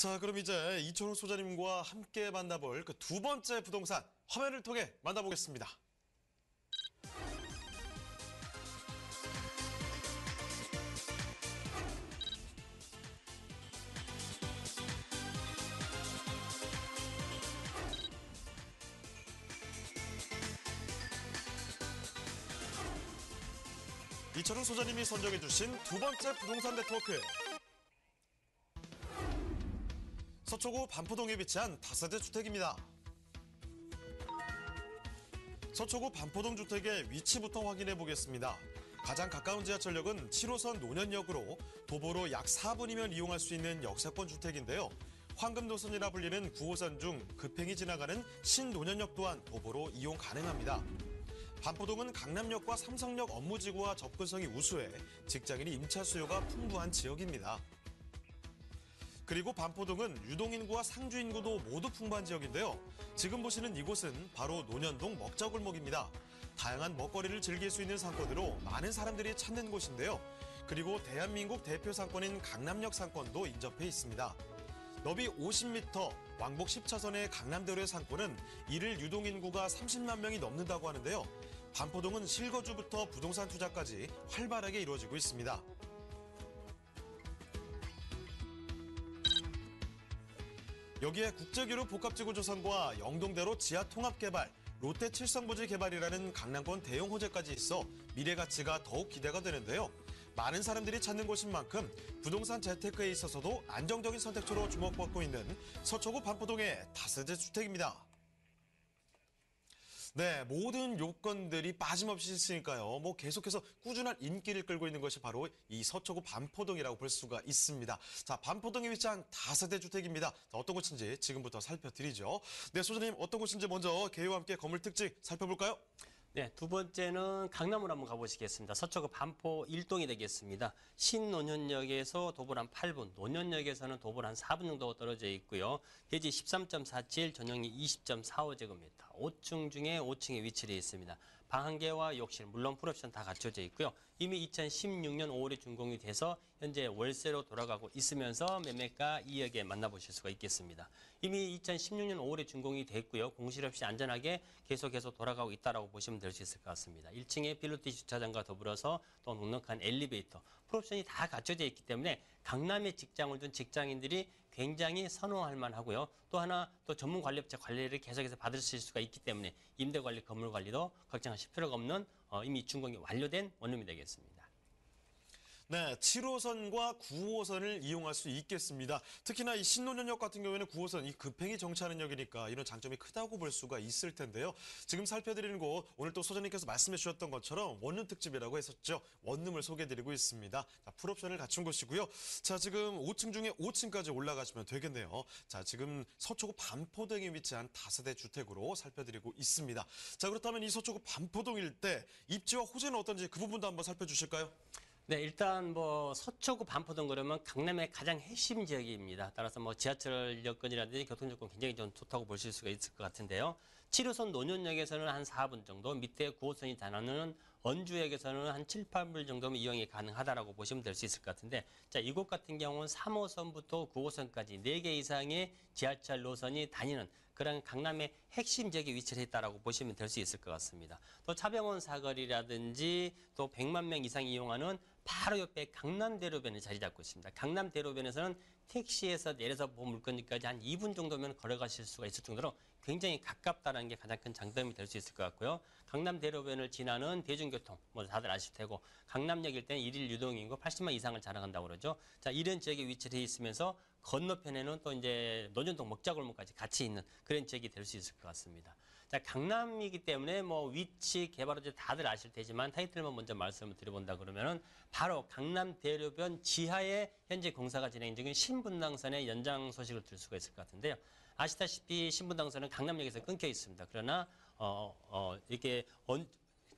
자, 그럼 이제 이철호 소장님과 함께 만나볼 그 두 번째 부동산 화면을 통해 만나보겠습니다. 이철웅 소장님이 선정해주신 두 번째 부동산 네트워크. 서초구 반포동에 위치한 다세대 주택입니다. 서초구 반포동 주택의 위치부터 확인해 보겠습니다. 가장 가까운 지하철역은 7호선 노년역으로 도보로 약 4분이면 이용할 수 있는 역세권 주택인데요. 황금노선이라 불리는 9호선 중 급행이 지나가는 신노년역 또한 도보로 이용 가능합니다. 반포동은 강남역과 삼성역 업무지구와 접근성이 우수해 직장인이 임차 수요가 풍부한 지역입니다. 그리고 반포동은 유동인구와 상주인구도 모두 풍부한 지역인데요. 지금 보시는 이곳은 바로 논현동 먹자골목입니다. 다양한 먹거리를 즐길 수 있는 상권으로 많은 사람들이 찾는 곳인데요. 그리고 대한민국 대표 상권인 강남역 상권도 인접해 있습니다. 너비 50m, 왕복 10차선의 강남대로의 상권은 일일 유동인구가 30만 명이 넘는다고 하는데요. 반포동은 실거주부터 부동산 투자까지 활발하게 이루어지고 있습니다. 여기에 국제교류 복합지구 조성과 영동대로 지하 통합 개발, 롯데 칠성부지 개발이라는 강남권 대형 호재까지 있어 미래 가치가 더욱 기대가 되는데요. 많은 사람들이 찾는 곳인 만큼 부동산 재테크에 있어서도 안정적인 선택지로 주목받고 있는 서초구 반포동의 다세대 주택입니다. 네, 모든 요건들이 빠짐없이 있으니까요. 뭐 계속해서 꾸준한 인기를 끌고 있는 것이 바로 이 서초구 반포동이라고 볼 수가 있습니다. 자, 반포동에 위치한 다세대 주택입니다. 자, 어떤 곳인지 지금부터 살펴드리죠. 네, 소장님 어떤 곳인지 먼저 개요와 함께 건물 특징 살펴볼까요? 네, 두 번째는 강남으로 한번 가보시겠습니다. 서초구 반포 1동이 되겠습니다. 신논현역에서 도보로 한 8분, 논현역에서는 도보로 한 4분 정도 떨어져 있고요. 대지 13.47, 전용이 20.45제곱미터. 5층 중에 5층에 위치되어 있습니다. 방한 개와 욕실, 물론 풀옵션 다 갖춰져 있고요. 이미 2016년 5월에 준공이 돼서 현재 월세로 돌아가고 있으면서 매매가 2억에 만나보실 수가 있겠습니다. 이미 2016년 5월에 준공이 됐고요. 공실 없이 안전하게 계속해서 돌아가고 있다라고 보시면 될 수 있을 것 같습니다. 1층에 필로티 주차장과 더불어서 또 넉넉한 엘리베이터, 풀옵션이 다 갖춰져 있기 때문에 강남에 직장을 둔 직장인들이 굉장히 선호할 만하고요. 또 하나 또 전문 관리업체 관리를 계속해서 받으실 수가 있기 때문에 임대 관리, 건물 관리도 걱정하실 필요가 없는 어, 이미 준공이 완료된 원룸이 되겠습니다. 네, 7호선과 9호선을 이용할 수 있겠습니다. 특히나 이 신논현역 같은 경우에는 9호선 이 급행이 정차하는 역이니까 이런 장점이 크다고 볼 수가 있을 텐데요. 지금 살펴드리는 곳 오늘 또 소장님께서 말씀해 주셨던 것처럼 원룸 특집이라고 했었죠. 원룸을 소개해드리고 있습니다. 자, 풀옵션을 갖춘 곳이고요. 자, 지금 5층 중에 5층까지 올라가시면 되겠네요. 자, 지금 서초구 반포동에 위치한 다세대 주택으로 살펴드리고 있습니다. 자, 그렇다면 이 서초구 반포동일 때 입지와 호재는 어떤지 그 부분도 한번 살펴주실까요? 네, 일단 뭐 서초구 반포동 그러면 강남의 가장 핵심 지역입니다. 따라서 뭐 지하철 여건이라든지 교통 여건 굉장히 좀 좋다고 보실 수가 있을 것 같은데요. 7호선 논현역에서는 한 4분 정도, 밑에 9호선이 다나는 언주역에서는 한 7, 8분 정도면 이용이 가능하다라고 보시면 될 수 있을 것 같은데, 자, 이곳 같은 경우는 3호선부터 9호선까지 4개 이상의 지하철 노선이 다니는 그런 강남의 핵심 지역에 위치를 했다라고 보시면 될 수 있을 것 같습니다. 또 차병원 사거리라든지 또 100만 명 이상 이용하는 바로 옆에 강남대로변에 자리 잡고 있습니다. 강남대로변에서는 택시에서 내려서 물건지까지 한 2분 정도면 걸어가실 수가 있을 정도로 굉장히 가깝다는 게 가장 큰 장점이 될 수 있을 것 같고요. 강남대로변을 지나는 대중 교통, 뭐 다들 아실 테고, 강남역일 때는 일일 유동인구 80만 이상을 자랑한다고 그러죠. 자, 이런 지역에 위치해 있으면서 건너편에는 또 이제 노전동 먹자골목까지 같이 있는 그런 지역이 될 수 있을 것 같습니다. 자, 강남이기 때문에 뭐 위치, 개발 호재 다들 아실 테지만 타이틀만 먼저 말씀을 드려본다 그러면은 바로 강남 대로변 지하에 현재 공사가 진행 중인 신분당선의 연장 소식을 들 수가 있을 것 같은데요. 아시다시피 신분당선은 강남역에서 끊겨 있습니다. 그러나 어, 어, 이렇게 언,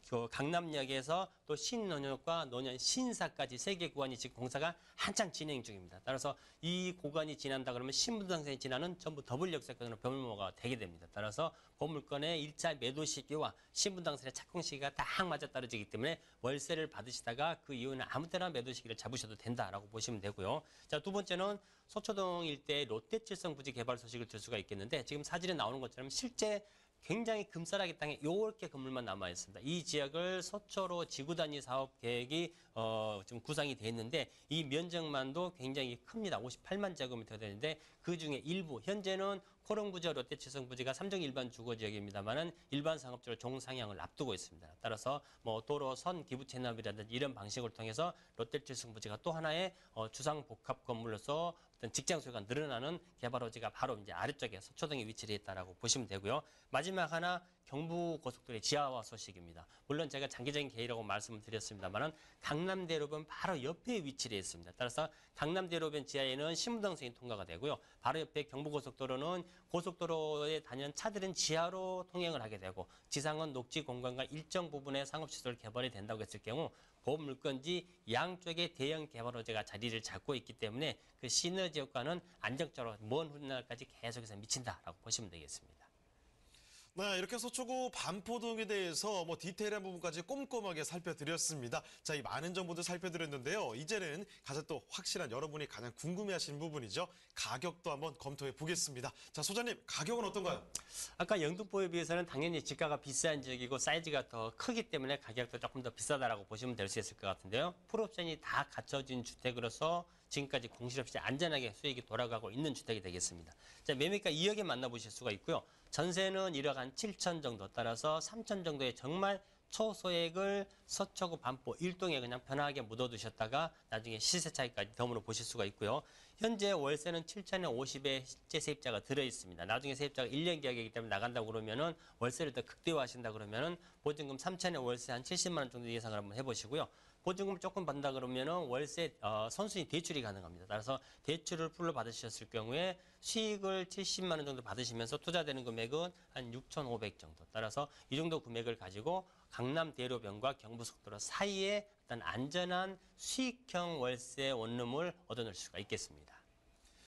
그 강남역에서 또 신논현역과 논현 신사까지 세 개 구간이 지금 공사가 한창 진행 중입니다. 따라서 이 구간이 지난다 그러면 신분당선이 지나는 전부 더블 역세권으로 보물모가 되게 됩니다. 따라서 본 물건의 일차 매도 시기와 신분당선의 착공 시기가 딱 맞아 떨어지기 때문에 월세를 받으시다가 그 이후에는 아무 때나 매도 시기를 잡으셔도 된다라고 보시면 되고요. 자, 두 번째는 서초동 일대 롯데칠성 부지 개발 소식을 들 수가 있겠는데 지금 사진에 나오는 것처럼 실제 굉장히 금싸라기 땅에 요렇게 건물만 남아 있습니다. 이 지역을 서초로 지구 단위 사업 계획이 어, 좀 구상이 돼 있는데 이 면적만도 굉장히 큽니다. 58만 제곱미터 되는데 그 중에 일부 현재는 코롱부지와 롯데칠성 부지가 삼종 일반 주거 지역입니다만은 일반 상업지로 종상향을 앞두고 있습니다. 따라서 뭐 도로 선 기부 채납이라든지 이런 방식을 통해서 롯데칠성 부지가 또 하나의 어, 주상 복합 건물로서 어떤 직장 소유가 늘어나는 개발호지가 바로 이제 아래쪽에 서초동에 위치해 있다라고 보시면 되고요. 마지막 하나 경부 고속도로의 지하화 소식입니다. 물론 제가 장기적인 계획이라고 말씀을 드렸습니다만은 강남대로변 바로 옆에 위치해 있습니다. 따라서 강남대로변 지하에는 신분당선이 통과가 되고요. 바로 옆에 경부고속도로는 고속도로에 다니는 차들은 지하로 통행을 하게 되고 지상은 녹지 공간과 일정 부분의 상업시설 개발이 된다고 했을 경우 보물건지 양쪽에 대형 개발호재가 자리를 잡고 있기 때문에 그 시너지 효과는 안정적으로 먼 훗날까지 계속해서 미친다라고 보시면 되겠습니다. 네, 이렇게 서초구 반포동에 대해서 뭐 디테일한 부분까지 꼼꼼하게 살펴드렸습니다. 자, 이 많은 정보들 살펴드렸는데요. 이제는 가장 또 확실한 여러분이 가장 궁금해하시는 부분이죠. 가격도 한번 검토해 보겠습니다. 자, 소장님, 가격은 어떤가요? 아까 영등포에 비해서는 당연히 지가가 비싼 지역이고 사이즈가 더 크기 때문에 가격도 조금 더 비싸다라고 보시면 될 수 있을 것 같은데요. 풀옵션이 다 갖춰진 주택으로서 지금까지 공실 없이 안전하게 수익이 돌아가고 있는 주택이 되겠습니다. 자, 매매가 2억에 만나보실 수가 있고요. 전세는 1억 한 7천 정도 따라서 3천 정도의 정말 초소액을 서초구 반포 일동에 그냥 편하게 묻어두셨다가 나중에 시세 차이까지 덤으로 보실 수가 있고요. 현재 월세는 7천에 50에 실제 세입자가 들어 있습니다. 나중에 세입자가 1년 계약이기 때문에 나간다고 그러면은 월세를 더 극대화하신다 그러면은 보증금 3천에 월세 한 70만 원 정도 예상을 한번 해보시고요. 보증금 조금 받는다 그러면은 월세 어, 선순위 대출이 가능합니다. 따라서 대출을 풀로 받으셨을 경우에 수익을 70만 원 정도 받으시면서 투자되는 금액은 한 6,500 정도. 따라서 이 정도 금액을 가지고 강남 대로변과 경부속도로 사이에 어떤 안전한 수익형 월세 원룸을 얻어낼 수가 있겠습니다.